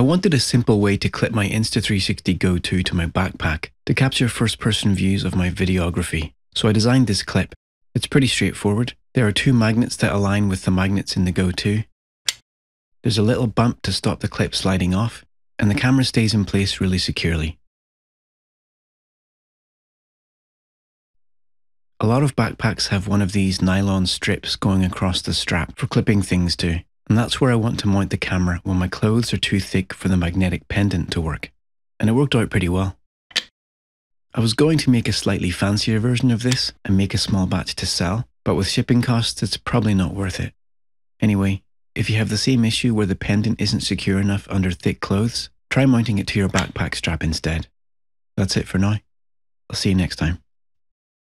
I wanted a simple way to clip my Insta360 Go 2 to my backpack to capture first person views of my videography. So I designed this clip. It's pretty straightforward. There are two magnets that align with the magnets in the Go 2. There's a little bump to stop the clip sliding off, and the camera stays in place really securely. A lot of backpacks have one of these nylon strips going across the strap for clipping things to, and that's where I want to mount the camera when my clothes are too thick for the magnetic pendant to work. And it worked out pretty well. I was going to make a slightly fancier version of this and make a small batch to sell, but with shipping costs it's probably not worth it. Anyway, if you have the same issue where the pendant isn't secure enough under thick clothes, try mounting it to your backpack strap instead. That's it for now. I'll see you next time.